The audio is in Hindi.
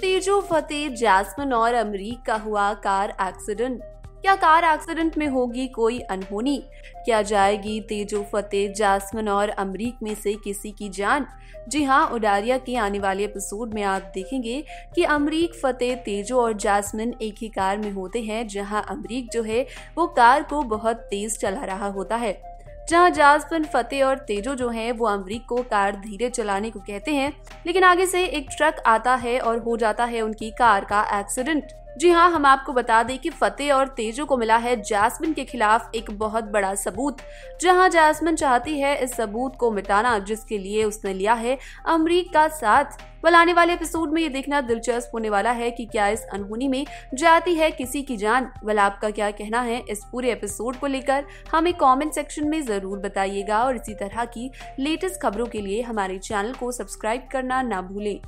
तेजो फतेह जैस्मिन और अमरीक का हुआ कार एक्सीडेंट। क्या कार एक्सीडेंट में होगी कोई अनहोनी? क्या जाएगी तेजो फतेह जासमिन और अमरीक में से किसी की जान? जी हाँ उडारिया के आने वाले एपिसोड में आप देखेंगे कि अमरीक, फतेह, तेजो और जासमिन एक ही कार में होते हैं, जहाँ अमरीक जो है, वो कार को बहुत तेज चला रहा होता है। जहाँ जासमिन फतेह और तेजो जो हैं, वो अमरीक को कार धीरे चलाने को कहते हैं, लेकिन आगे से एक ट्रक आता है और हो जाता है उनकी कार का एक्सीडेंट। जी हाँ हम आपको बता दें कि फतेह और तेजो को मिला है जैस्मिन के खिलाफ एक बहुत बड़ा सबूत। जहाँ जैस्मिन चाहती है इस सबूत को मिटाना, जिसके लिए उसने लिया है अमरीक का साथ। वल, आने वाले एपिसोड में ये देखना दिलचस्प होने वाला है कि क्या इस अनहोनी में जाती है किसी की जान। वल, आपका क्या कहना है इस पूरे एपिसोड को लेकर? हमें कमेंट सेक्शन में ज़रूर बताइएगा और इसी तरह की लेटेस्ट खबरों के लिए हमारे चैनल को सब्सक्राइब करना ना भूलें।